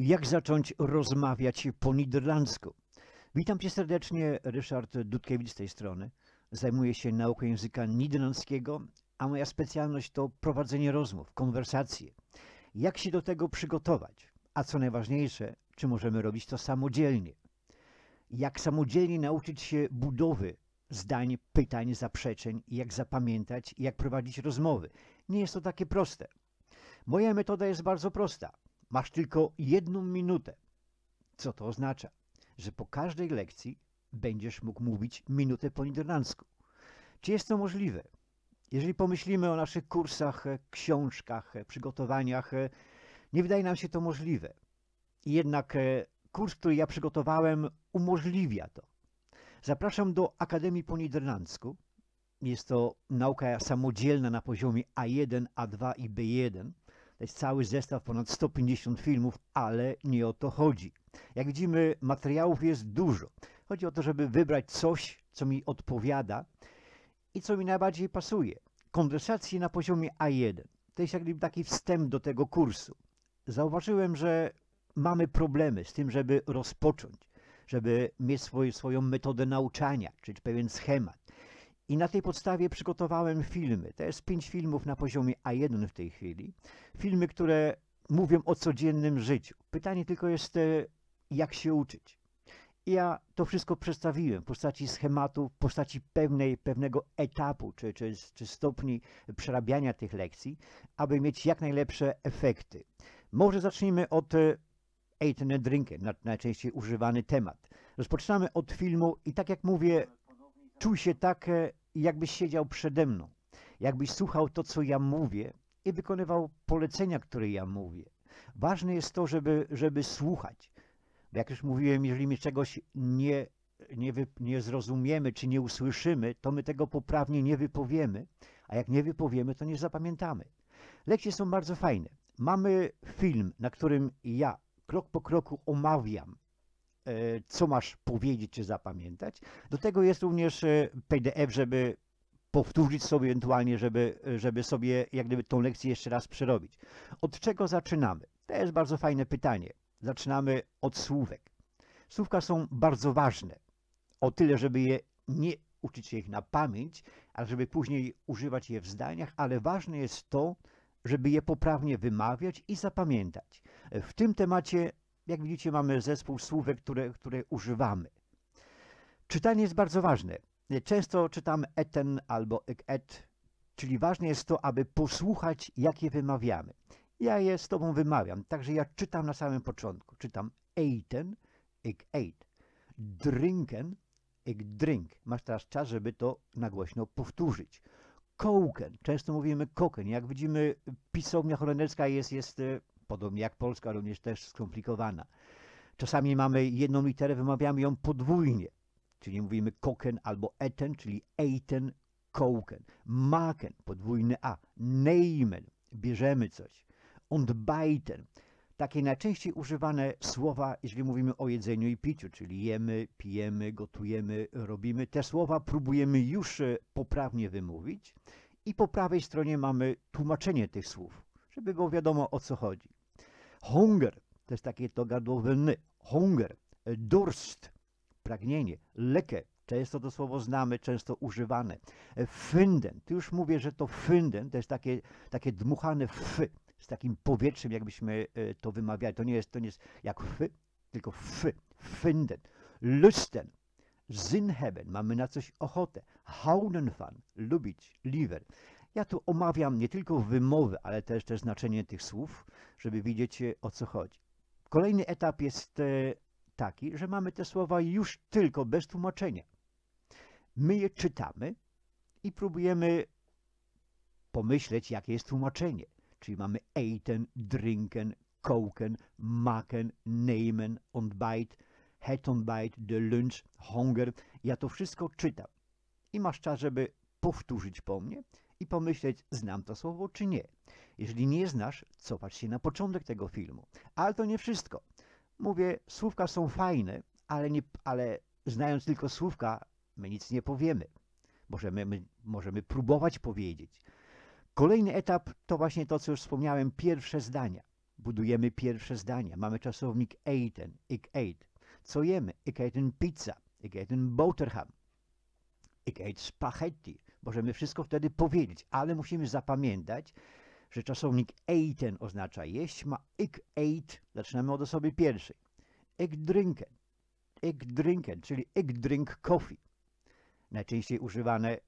Jak zacząć rozmawiać po niderlandzku? Witam Cię serdecznie, Ryszard Dudkiewicz z tej strony. Zajmuję się nauką języka niderlandzkiego, a moja specjalność to prowadzenie rozmów, konwersacje. Jak się do tego przygotować? A co najważniejsze, czy możemy robić to samodzielnie? Jak samodzielnie nauczyć się budowy zdań, pytań, zaprzeczeń, jak zapamiętać jak prowadzić rozmowy? Nie jest to takie proste. Moja metoda jest bardzo prosta. Masz tylko jedną minutę. Co to oznacza? Że po każdej lekcji będziesz mógł mówić minutę po niderlandzku. Czy jest to możliwe? Jeżeli pomyślimy o naszych kursach, e, książkach, e, przygotowaniach, e, nie wydaje nam się to możliwe. Jednak kurs, który ja przygotowałem, umożliwia to. Zapraszam do Akademii po Niderlandzku. Jest to nauka samodzielna na poziomie A1, A2 i B1. To jest cały zestaw, ponad 150 filmów, ale nie o to chodzi. Jak widzimy, materiałów jest dużo. Chodzi o to, żeby wybrać coś, co mi odpowiada i co mi najbardziej pasuje. Konwersacje na poziomie A1. To jest jak gdyby taki wstęp do tego kursu. Zauważyłem, że mamy problemy z tym, żeby rozpocząć, żeby mieć swój, swoją metodę nauczania, czy pewien schemat. I na tej podstawie przygotowałem filmy. To jest pięć filmów na poziomie A1 w tej chwili. Filmy, które mówią o codziennym życiu. Pytanie tylko jest, e, jak się uczyć. Ja to wszystko przedstawiłem w postaci schematu, w postaci pewnej, pewnego etapu czy, czy, czy stopni przerabiania tych lekcji, aby mieć jak najlepsze efekty. Może zacznijmy od e, Eaten and Drinken, najczęściej używany temat. Rozpoczynamy od filmu i tak jak mówię, czuj się tak, e, jakbyś siedział przede mną, jakbyś słuchał to, co ja mówię i wykonywał polecenia, które ja mówię. Ważne jest to, żeby, żeby słuchać. Bo jak już mówiłem, jeżeli my czegoś nie, nie, wy, nie zrozumiemy czy nie usłyszymy, to my tego poprawnie nie wypowiemy, a jak nie wypowiemy, to nie zapamiętamy. Lekcje są bardzo fajne. Mamy film, na którym ja krok po kroku omawiam co masz powiedzieć czy zapamiętać. Do tego jest również e, PDF, żeby powtórzyć sobie ewentualnie, żeby, żeby sobie jak gdyby tą lekcję jeszcze raz przerobić. Od czego zaczynamy? To jest bardzo fajne pytanie. Zaczynamy od słówek. Słówka są bardzo ważne. O tyle, żeby je nie uczyć się ich na pamięć, ale żeby później używać je w zdaniach, ale ważne jest to, żeby je poprawnie wymawiać i zapamiętać. W tym temacie jak widzicie, mamy zespół słówek, które, które używamy. Czytanie jest bardzo ważne. Często czytam eten albo et, czyli ważne jest to, aby posłuchać, jak je wymawiamy. Ja je z tobą wymawiam, także ja czytam na samym początku. Czytam eten, ik eat, drinken, ik drink. Masz teraz czas, żeby to na głośno powtórzyć. Koken, często mówimy koken. Jak widzimy, pisownia holenderska jest, jest e, podobnie jak polska, również też skomplikowana. Czasami mamy jedną literę, wymawiamy ją podwójnie, czyli mówimy koken albo eten, czyli eiten, koken, maken, podwójny a, nehmen, bierzemy coś, und takie najczęściej używane słowa, jeżeli mówimy o jedzeniu i piciu, czyli jemy, pijemy, gotujemy, robimy. Te słowa próbujemy już e, poprawnie wymówić i po prawej stronie mamy tłumaczenie tych słów, żeby było wiadomo o co chodzi. Hunger to jest takie to gardłowe ny. Hunger, durst, pragnienie, leke. Często to słowo znamy, często używane. Fynden, tu już mówię, że to fynden to jest takie, takie dmuchane f z takim powietrzem, jakbyśmy e, to wymawiali. To nie jest, to nie jest jak f, tylko f, fynden. Lusten, Sinn haben, mamy na coś ochotę. Hauden van, lubić, lieber. Ja tu omawiam nie tylko wymowę, ale też, też znaczenie tych słów, żeby widzieć o co chodzi. Kolejny etap jest e, taki, że mamy te słowa już tylko bez tłumaczenia. My je czytamy i próbujemy pomyśleć, jakie jest tłumaczenie. Czyli mamy eaten, drinken, koken, maken, nemen, ontbijt, het ontbijt, de lunch, hunger. Ja to wszystko czytam. I masz czas, żeby powtórzyć po mnie i pomyśleć, znam to słowo czy nie. Jeżeli nie znasz, cofać się na początek tego filmu. Ale to nie wszystko. Mówię, słówka są fajne, ale, nie, ale znając tylko słówka, my nic nie powiemy. Możemy, my, możemy próbować powiedzieć. Kolejny etap to właśnie to, co już wspomniałem, pierwsze zdania. Budujemy pierwsze zdania. Mamy czasownik eten, ik eet. Co jemy? Ik eten pizza, ik eten boterham, ik eet spaghetti. Możemy wszystko wtedy powiedzieć, ale musimy zapamiętać, że czasownik eten oznacza jeść, ma ik eet, zaczynamy od osoby pierwszej. Ik drinken, ik drinken, czyli ik drink coffee. Najczęściej używane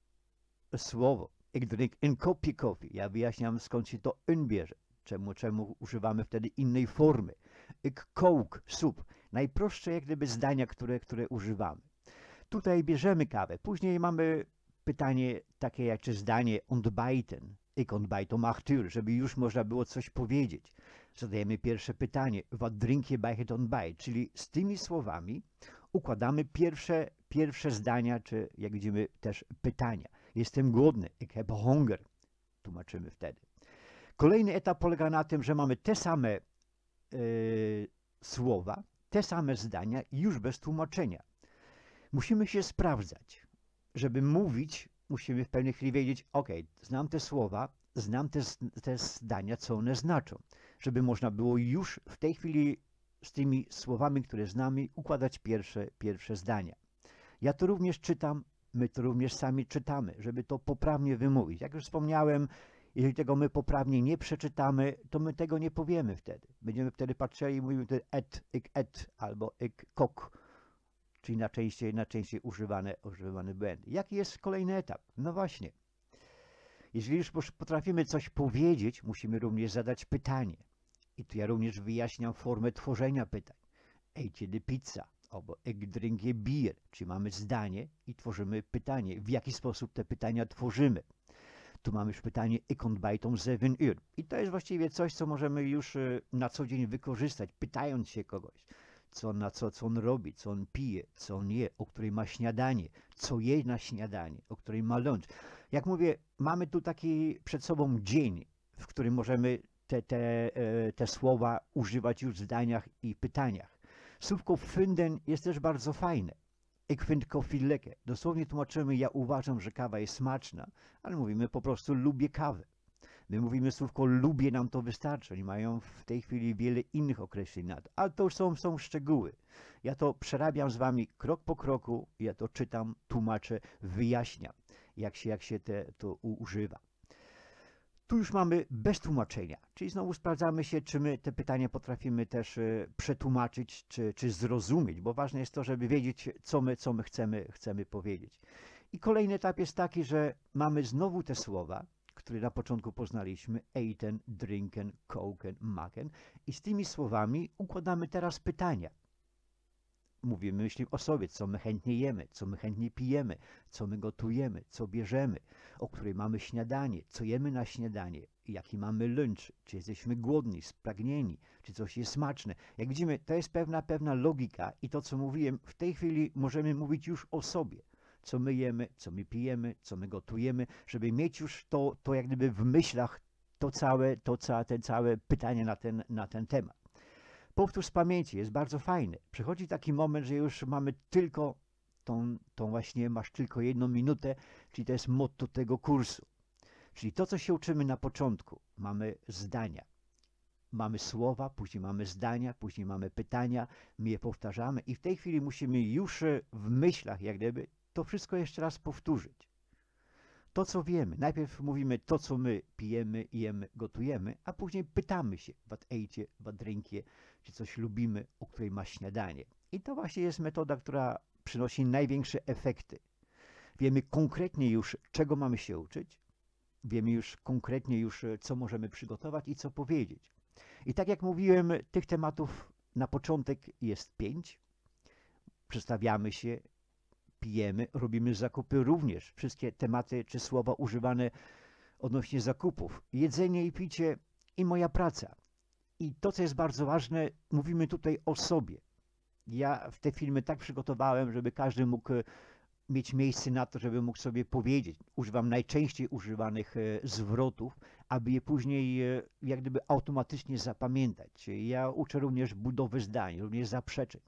słowo. Ik drink een kopje koffie. Ja wyjaśniam skąd się to in bierze. Czemu, czemu używamy wtedy innej formy. Ik kook, sup. Najprostsze jak gdyby zdania, które, które używamy. Tutaj bierzemy kawę. Później mamy pytanie takie jak czy zdanie ontbijten. Ik ontbijt om acht uur, żeby już można było coś powiedzieć. Zadajemy pierwsze pytanie. Wat drink je bij het ontbijt? Czyli z tymi słowami układamy pierwsze, pierwsze zdania, czy jak widzimy też pytania. Jestem głodny. Ik heb honger. Tłumaczymy wtedy. Kolejny etap polega na tym, że mamy te same e, słowa, te same zdania już bez tłumaczenia. Musimy się sprawdzać. Żeby mówić, musimy w pewnej chwili wiedzieć, ok, znam te słowa, znam te, te zdania, co one znaczą. Żeby można było już w tej chwili z tymi słowami, które znamy, układać pierwsze, pierwsze zdania. Ja to również czytam, my to również sami czytamy, żeby to poprawnie wymówić. Jak już wspomniałem, jeżeli tego my poprawnie nie przeczytamy, to my tego nie powiemy wtedy. Będziemy wtedy patrzyli i mówimy wtedy et, ik et albo ik kok, czyli na częściej, na częściej używane, używane błędy. Jaki jest kolejny etap? No właśnie. Jeżeli już potrafimy coś powiedzieć, musimy również zadać pytanie. I tu ja również wyjaśniam formę tworzenia pytań. Ejcie de pizza albo ik drink je bier, czyli mamy zdanie i tworzymy pytanie. W jaki sposób te pytania tworzymy? Tu mamy już pytanie om 7 uur. I to jest właściwie coś, co możemy już e, na co dzień wykorzystać, pytając się kogoś, co, na co, co on robi, co on pije, co on je, o której ma śniadanie, co je na śniadanie, o której ma lunch. Jak mówię, mamy tu taki przed sobą dzień, w którym możemy te, te, e, te słowa używać już w zdaniach i pytaniach. Słówko finden jest też bardzo fajne. Lekker. Dosłownie tłumaczymy, ja uważam, że kawa jest smaczna, ale mówimy po prostu lubię kawę. My mówimy słówko lubię, nam to wystarczy. Oni mają w tej chwili wiele innych określeń na to, ale to już są, są szczegóły. Ja to przerabiam z wami krok po kroku, ja to czytam, tłumaczę, wyjaśniam, jak się, jak się te, to używa. Tu już mamy bez tłumaczenia, czyli znowu sprawdzamy się, czy my te pytania potrafimy też e, przetłumaczyć, czy, czy zrozumieć, bo ważne jest to, żeby wiedzieć, co my, co my chcemy, chcemy powiedzieć. I kolejny etap jest taki, że mamy znowu te słowa, które na początku poznaliśmy, eten, drinken, koken, maken i z tymi słowami układamy teraz pytania mówimy, myślimy o sobie, co my chętnie jemy, co my chętnie pijemy, co my gotujemy, co bierzemy, o której mamy śniadanie, co jemy na śniadanie, jaki mamy lunch, czy jesteśmy głodni, spragnieni, czy coś jest smaczne. Jak widzimy, to jest pewna, pewna logika i to, co mówiłem, w tej chwili możemy mówić już o sobie. Co my jemy, co my pijemy, co my gotujemy, żeby mieć już to, to jak gdyby w myślach to całe, to całe, te całe pytanie na ten, na ten temat. Powtórz z pamięci jest bardzo fajny. Przychodzi taki moment, że już mamy tylko tą, tą właśnie, masz tylko jedną minutę, czyli to jest motto tego kursu. Czyli to, co się uczymy na początku. Mamy zdania, mamy słowa, później mamy zdania, później mamy pytania, my je powtarzamy i w tej chwili musimy już w myślach, jak gdyby, to wszystko jeszcze raz powtórzyć. To, co wiemy. Najpierw mówimy to, co my pijemy, jemy, gotujemy, a później pytamy się, wat ejcie, wat drinkje, czy coś lubimy, o której ma śniadanie. I to właśnie jest metoda, która przynosi największe efekty. Wiemy konkretnie już, czego mamy się uczyć, wiemy już konkretnie już, co możemy przygotować i co powiedzieć. I tak jak mówiłem, tych tematów na początek jest pięć. Przedstawiamy się, pijemy, robimy zakupy również. Wszystkie tematy czy słowa używane odnośnie zakupów. Jedzenie i picie i moja praca. I to, co jest bardzo ważne, mówimy tutaj o sobie. Ja w te filmy tak przygotowałem, żeby każdy mógł e, mieć miejsce na to, żeby mógł sobie powiedzieć. Używam najczęściej używanych e, zwrotów, aby je później e, jak gdyby automatycznie zapamiętać. Ja uczę również budowy zdań, również zaprzeczeń.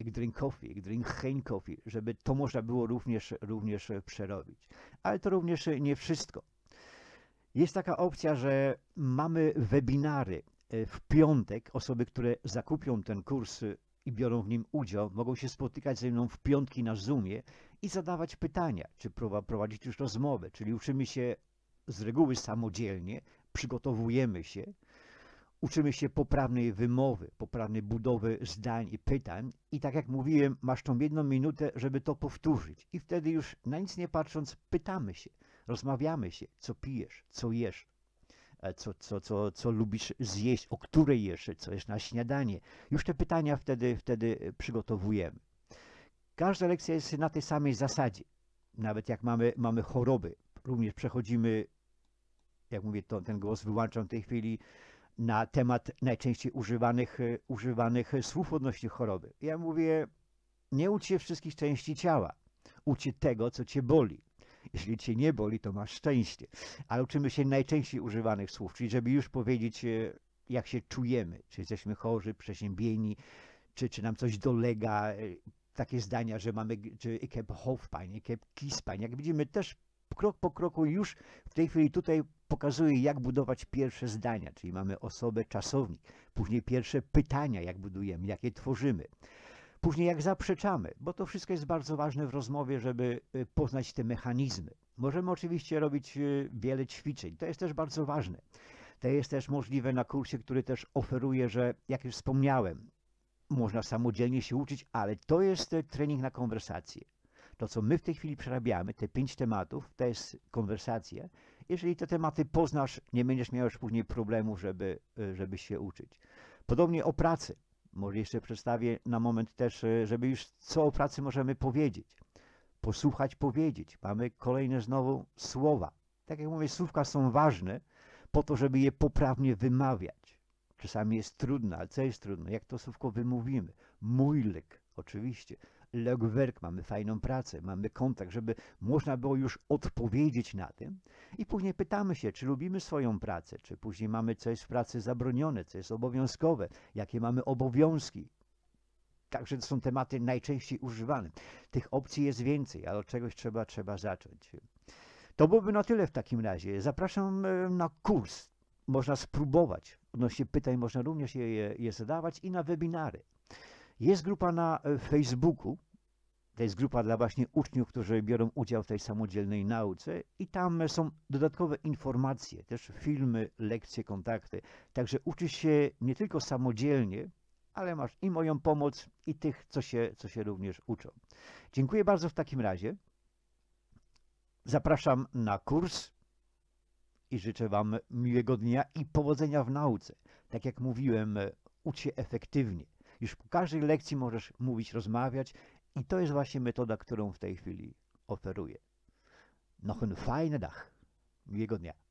Drink coffee, drink geen coffee, żeby to można było również, również przerobić. Ale to również nie wszystko. Jest taka opcja, że mamy webinary e, w piątek osoby, które zakupią ten kurs e, i biorą w nim udział, mogą się spotykać ze mną w piątki na Zoomie i zadawać pytania, czy prowa- prowadzić już rozmowę, czyli uczymy się z reguły samodzielnie, przygotowujemy się, uczymy się poprawnej wymowy, poprawnej budowy zdań i pytań i tak jak mówiłem, masz tą jedną minutę, żeby to powtórzyć i wtedy już na nic nie patrząc pytamy się, rozmawiamy się, co pijesz, co jesz, e, co, co, co, co lubisz zjeść, o której jesz, co jesz na śniadanie. Już te pytania wtedy, wtedy przygotowujemy. Każda lekcja jest na tej samej zasadzie. Nawet jak mamy, mamy choroby, również przechodzimy, jak mówię, to, ten głos wyłączam w tej chwili, na temat najczęściej używanych, e, używanych słów odnośnie choroby. Ja mówię, nie ucz się wszystkich części ciała, ucz się tego, co cię boli. Jeśli cię nie boli, to masz szczęście. Ale uczymy się najczęściej używanych słów, czyli żeby już powiedzieć, e, jak się czujemy, czy jesteśmy chorzy, przeziębieni, czy, czy nam coś dolega, e, takie zdania, że mamy, czy ik heb hoofdpijn, ik heb kiespijn. Jak widzimy, też krok po kroku już w tej chwili tutaj pokazuje, jak budować pierwsze zdania, czyli mamy osobę, czasownik, później pierwsze pytania, jak budujemy, jak je tworzymy. Później jak zaprzeczamy, bo to wszystko jest bardzo ważne w rozmowie, żeby y, poznać te mechanizmy. Możemy oczywiście robić y, wiele ćwiczeń, to jest też bardzo ważne. To jest też możliwe na kursie, który też oferuje, że jak już wspomniałem, można samodzielnie się uczyć, ale to jest e, trening na konwersację. To, co my w tej chwili przerabiamy, te pięć tematów, to jest konwersacja. Jeżeli te tematy poznasz, nie będziesz miał już później problemu, żeby, e, żeby się uczyć. Podobnie o pracy. Może jeszcze przedstawię na moment też, e, żeby już co o pracy możemy powiedzieć. Posłuchać, powiedzieć. Mamy kolejne znowu słowa. Tak jak mówię, słówka są ważne po to, żeby je poprawnie wymawiać. Czasami jest trudne, ale co jest trudne? Jak to słówko wymówimy? Moeilijk, oczywiście. Legwerk, mamy fajną pracę, mamy kontakt, żeby można było już odpowiedzieć na tym. I później pytamy się, czy lubimy swoją pracę, czy później mamy coś w pracy zabronione, co jest obowiązkowe, jakie mamy obowiązki. Także to są tematy najczęściej używane. Tych opcji jest więcej, ale od czegoś trzeba, trzeba zacząć. To byłoby na tyle w takim razie. Zapraszam e, na kurs. Można spróbować. Odnośnie pytań można również je, je, je zadawać i na webinary. Jest grupa na e, Facebooku. To jest grupa dla właśnie uczniów, którzy biorą udział w tej samodzielnej nauce i tam są dodatkowe informacje, też filmy, lekcje, kontakty. Także uczysz się nie tylko samodzielnie, ale masz i moją pomoc, i tych, co się, co się również uczą. Dziękuję bardzo w takim razie. Zapraszam na kurs i życzę Wam miłego dnia i powodzenia w nauce. Tak jak mówiłem, e, ucz się efektywnie. Już po każdej lekcji możesz mówić, rozmawiać i to jest właśnie metoda, którą w tej chwili oferuję. Noch een fijne dag. Miłego dnia.